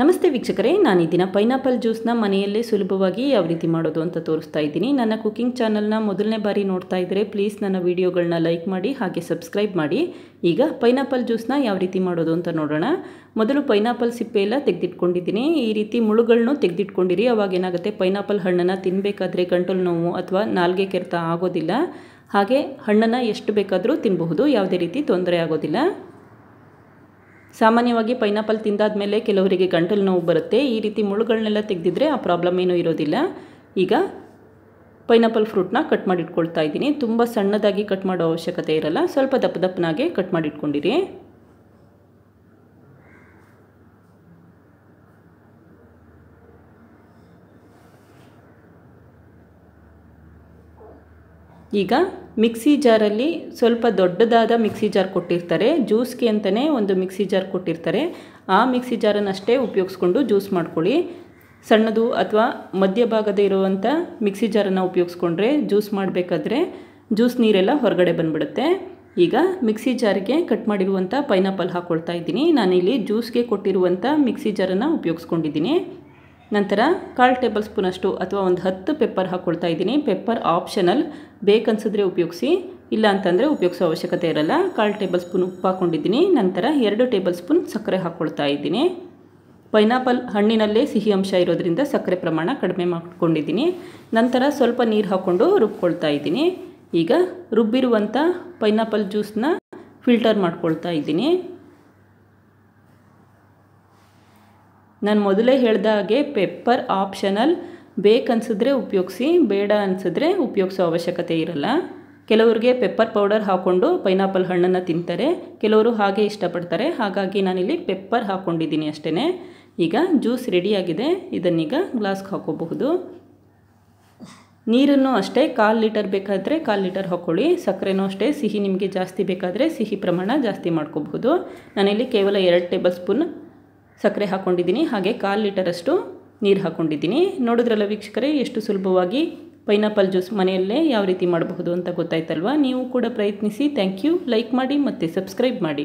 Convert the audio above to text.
ನಮಸ್ತೆ ವೀಕ್ಷಕರೇ, ನಾನು ಈ ದಿನ ಪೈನಾಪಲ್ ಜ್ಯೂಸ್ನ ಮನೆಯಲ್ಲೇ ಸುಲಭವಾಗಿ ಯಾವ ರೀತಿ ಮಾಡೋದು ಅಂತ ತೋರಿಸ್ತಾ ಇದ್ದೀನಿ. ನನ್ನ ಕುಕಿಂಗ್ ಚಾನಲ್ನ ಮೊದಲನೇ ಬಾರಿ ನೋಡ್ತಾ ಇದ್ದರೆ ಪ್ಲೀಸ್ ನನ್ನ ವೀಡಿಯೋಗಳನ್ನ ಲೈಕ್ ಮಾಡಿ, ಹಾಗೆ ಸಬ್ಸ್ಕ್ರೈಬ್ ಮಾಡಿ. ಈಗ ಪೈನಾಪಲ್ ಜ್ಯೂಸ್ನ ಯಾವ ರೀತಿ ಮಾಡೋದು ಅಂತ ನೋಡೋಣ. ಮೊದಲು ಪೈನಾಪಲ್ ಸಿಪ್ಪೆ ಎಲ್ಲ ತೆಗೆದಿಟ್ಕೊಂಡಿದ್ದೀನಿ. ಈ ರೀತಿ ಮುಳುಗಳನ್ನೂ ತೆಗೆದಿಟ್ಕೊಂಡಿರಿ. ಅವಾಗ ಏನಾಗುತ್ತೆ, ಪೈನಾಪಲ್ ಹಣ್ಣನ್ನು ತಿನ್ನಬೇಕಾದ್ರೆ ಗಂಟಲು ನೋವು ಅಥವಾ ನಾಲ್ಗೆ ಕೆರೆತ ಆಗೋದಿಲ್ಲ. ಹಾಗೆ ಹಣ್ಣನ್ನು ಎಷ್ಟು ಬೇಕಾದರೂ ತಿನ್ನಬಹುದು ಯಾವುದೇ ರೀತಿ ತೊಂದರೆ ಆಗೋದಿಲ್ಲ. ಸಾಮಾನ್ಯವಾಗಿ ಪೈನಾಪಲ್ ತಿಂದಾದ ಮೇಲೆ ಕೆಲವರಿಗೆ ಗಂಟಲು ನೋವು ಬರುತ್ತೆ. ಈ ರೀತಿ ಮುಳ್ಳುಗಳನ್ನೆಲ್ಲ ತೆಗೆದಿದ್ರೆ ಆ ಪ್ರಾಬ್ಲಮ್ ಏನೂ ಇರೋದಿಲ್ಲ. ಈಗ ಪೈನಾಪಲ್ ಫ್ರೂಟ್ನ ಕಟ್ ಮಾಡಿಟ್ಕೊಳ್ತಾ ಇದ್ದೀನಿ. ತುಂಬ ಸಣ್ಣದಾಗಿ ಕಟ್ ಮಾಡೋ ಅವಶ್ಯಕತೆ ಇರಲ್ಲ. ಸ್ವಲ್ಪ ದಪ್ಪ ದಪ್ಪನಾಗೆ ಕಟ್ ಮಾಡಿ ಈಗ ಮಿಕ್ಸಿ ಜಾರಲ್ಲಿ ಸ್ವಲ್ಪ ದೊಡ್ಡದಾದ ಮಿಕ್ಸಿ ಜಾರ್ ಕೊಟ್ಟಿರ್ತಾರೆ. ಜ್ಯೂಸ್ಗೆ ಅಂತಲೇ ಒಂದು ಮಿಕ್ಸಿ ಜಾರ್ ಕೊಟ್ಟಿರ್ತಾರೆ. ಆ ಮಿಕ್ಸಿ ಜಾರನ್ನಷ್ಟೇ ಉಪಯೋಗಿಸ್ಕೊಂಡು ಜ್ಯೂಸ್ ಮಾಡ್ಕೊಳ್ಳಿ. ಸಣ್ಣದು ಅಥವಾ ಮಧ್ಯಭಾಗದ ಇರುವಂಥ ಮಿಕ್ಸಿ ಜಾರನ್ನು ಉಪಯೋಗಿಸ್ಕೊಂಡ್ರೆ ಜ್ಯೂಸ್ ಮಾಡಬೇಕಾದ್ರೆ ಜ್ಯೂಸ್ ನೀರೆಲ್ಲ ಹೊರಗಡೆ ಬಂದುಬಿಡುತ್ತೆ. ಈಗ ಮಿಕ್ಸಿ ಜಾರಿಗೆ ಕಟ್ ಮಾಡಿರುವಂಥ ಪೈನಾಪಲ್ ಹಾಕ್ಕೊಳ್ತಾ ಇದ್ದೀನಿ. ನಾನಿಲ್ಲಿ ಜ್ಯೂಸ್ಗೆ ಕೊಟ್ಟಿರುವಂಥ ಮಿಕ್ಸಿ ಜಾರನ್ನು ಉಪಯೋಗಿಸ್ಕೊಂಡಿದ್ದೀನಿ. ನಂತರ ಕಾಲು ಟೇಬಲ್ ಸ್ಪೂನಷ್ಟು ಅಥವಾ ಒಂದು ಹತ್ತು ಪೆಪ್ಪರ್ ಹಾಕ್ಕೊಳ್ತಾ ಇದ್ದೀನಿ. Pepper optional. ಬೇಕನ್ಸಿದ್ರೆ ಉಪಯೋಗಿಸಿ, ಇಲ್ಲ ಅಂತಂದರೆ ಉಪಯೋಗಿಸೋ ಅವಶ್ಯಕತೆ ಇರಲ್ಲ. ಕಾಲು ಟೇಬಲ್ ಸ್ಪೂನ್ ಉಪ್ಪು ಹಾಕ್ಕೊಂಡಿದ್ದೀನಿ ನಂತರ ಎರಡು ಟೇಬಲ್ ಸ್ಪೂನ್ ಸಕ್ಕರೆ ಹಾಕ್ಕೊಳ್ತಾ ಇದ್ದೀನಿ. ಪೈನಾಪಲ್ ಹಣ್ಣಿನಲ್ಲೇ ಸಿಹಿ ಅಂಶ ಇರೋದ್ರಿಂದ ಸಕ್ಕರೆ ಪ್ರಮಾಣ ಕಡಿಮೆ ಮಾಡ್ಕೊಂಡಿದ್ದೀನಿ. ನಂತರ ಸ್ವಲ್ಪ ನೀರು ಹಾಕ್ಕೊಂಡು ರುಬ್ಕೊಳ್ತಾ ಇದ್ದೀನಿ. ಈಗ ರುಬ್ಬಿರುವಂಥ ಪೈನಾಪಲ್ ಜ್ಯೂಸನ್ನ ಫಿಲ್ಟರ್ ಮಾಡ್ಕೊಳ್ತಾ ಇದ್ದೀನಿ. ನಾನು ಮೊದಲೇ ಹೇಳ್ದ ಹಾಗೆ ಪೆಪ್ಪರ್ ಆಪ್ಷನಲ್ ಬೇಕನ್ಸಿದ್ರೆ ಉಪಯೋಗಿಸಿ, ಬೇಡ ಅನಿಸಿದ್ರೆ ಉಪಯೋಗಿಸೋ ಅವಶ್ಯಕತೆ ಇರಲ್ಲ. ಕೆಲವರಿಗೆ ಪೆಪ್ಪರ್ ಪೌಡರ್ ಹಾಕ್ಕೊಂಡು ಪೈನಾಪಲ್ ಹಣ್ಣನ್ನು ತಿಂತಾರೆ. ಕೆಲವರು ಹಾಗೆ ಇಷ್ಟಪಡ್ತಾರೆ. ಹಾಗಾಗಿ ನಾನಿಲ್ಲಿ ಪೆಪ್ಪರ್ ಹಾಕ್ಕೊಂಡಿದ್ದೀನಿ ಅಷ್ಟೇ ಈಗ ಜ್ಯೂಸ್ ರೆಡಿಯಾಗಿದೆ ಇದನ್ನೀಗ ಗ್ಲಾಸ್ಗೆ ಹಾಕೋಬಹುದು. ನೀರನ್ನು ಅಷ್ಟೇ ಕಾಲು ಲೀಟರ್ ಬೇಕಾದರೆ ಕಾಲು ಲೀಟರ್ ಹಾಕ್ಕೊಳ್ಳಿ ಸಕ್ಕರೆನೂ ಅಷ್ಟೇ, ಸಿಹಿ ನಿಮಗೆ ಜಾಸ್ತಿ ಬೇಕಾದರೆ ಸಿಹಿ ಪ್ರಮಾಣ ಜಾಸ್ತಿ ಮಾಡ್ಕೋಬಹುದು. ನಾನಿಲ್ಲಿ ಕೇವಲ ಎರಡು ಟೇಬಲ್ ಸ್ಪೂನ್ ಸಕ್ಕರೆ ಹಾಕ್ಕೊಂಡಿದ್ದೀನಿ ಹಾಗೆ ಕಾಲು ಲೀಟರಷ್ಟು ನೀರು ಹಾಕ್ಕೊಂಡಿದ್ದೀನಿ ನೋಡಿದ್ರಲ್ಲ ವೀಕ್ಷಕರೇ, ಎಷ್ಟು ಸುಲಭವಾಗಿ ಪೈನಾಪಲ್ ಜ್ಯೂಸ್ ಮನೆಯಲ್ಲೇ ಯಾವ ರೀತಿ ಮಾಡಬಹುದು ಅಂತ ಗೊತ್ತಾಯ್ತಲ್ವಾ? ನೀವು ಕೂಡ ಪ್ರಯತ್ನಿಸಿ, ಥ್ಯಾಂಕ್ ಯು. ಲೈಕ್ ಮಾಡಿ ಮತ್ತು ಸಬ್ಸ್ಕ್ರೈಬ್ ಮಾಡಿ.